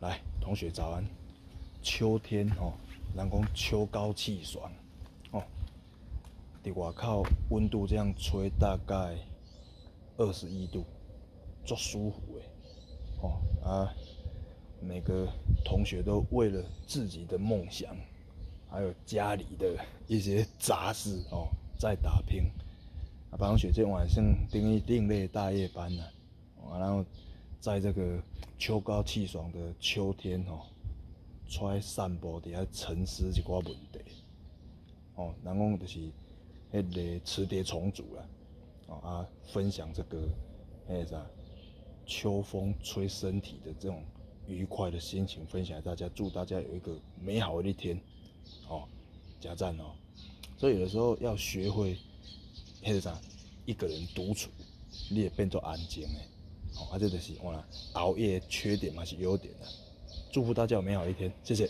来，同学早安。秋天吼，人讲秋高气爽，哦，伫外口温度这样吹大概二十一度，足舒服诶。哦啊，每个同学都为了自己的梦想，还有家里的一些杂事哦，在打拼。啊，白同学今晚上等于另类大夜班呢，啊，然后在这个秋高气爽的秋天哦，出来散步，伫遐沉思一寡问题。哦，人讲就是迄个磁碟重组啦，哦啊，分享这个迄个啥？秋风吹身体的这种愉快的心情分享给大家，祝大家有一个美好的一天，哦，加赞哦。所以有的时候要学会，迄个啥，一个人独处，你也变作安静诶。哦，啊，这就是我啦，熬夜缺点嘛是优点的。祝福大家有美好一天，谢谢。